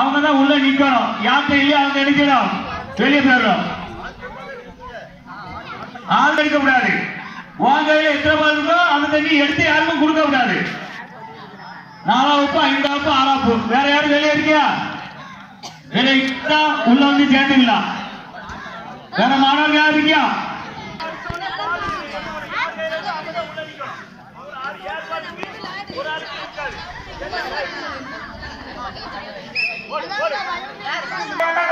அவங்க தான் உள்ள நிக்கணும். யார்கிட்ட இல்லையா அவங்க நினைக்கணும் வெளியே போயிடும் ஆள் எடுக்க கூடாது. உன் கையில எத்தனை பால் இருக்கோ அந்த தண்ணி எடுத்து யாருக்கும் கொடுக்க கூடாது. நாலா உப்பு ஐந்தா உப்பு ஆறா உப்பு. வேற யாரும் வெளியே இருக்கியா? வெளியே உள்ள வந்து சேர்ந்துக்கலாம். வேற மாணவர்கள் யார் இருக்கியா? ありがとうございま。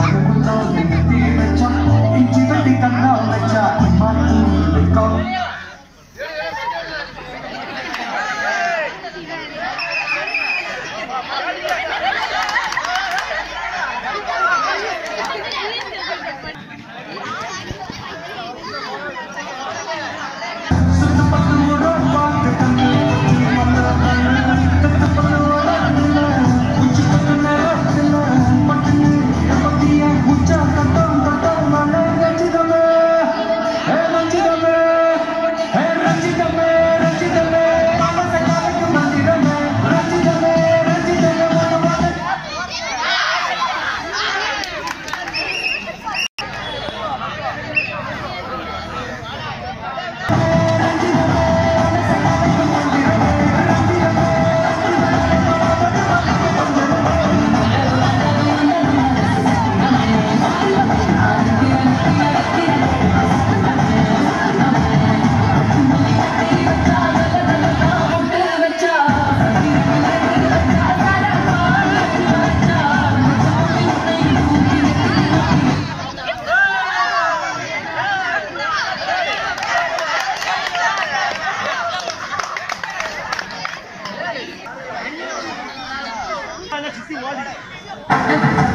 Olha, se olha.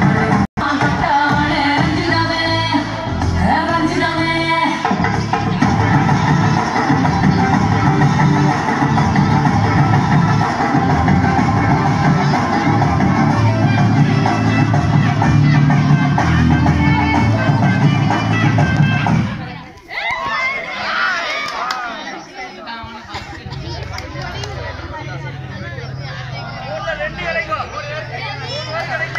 ¡Vamos! ¡Vamos! ¡Vamos!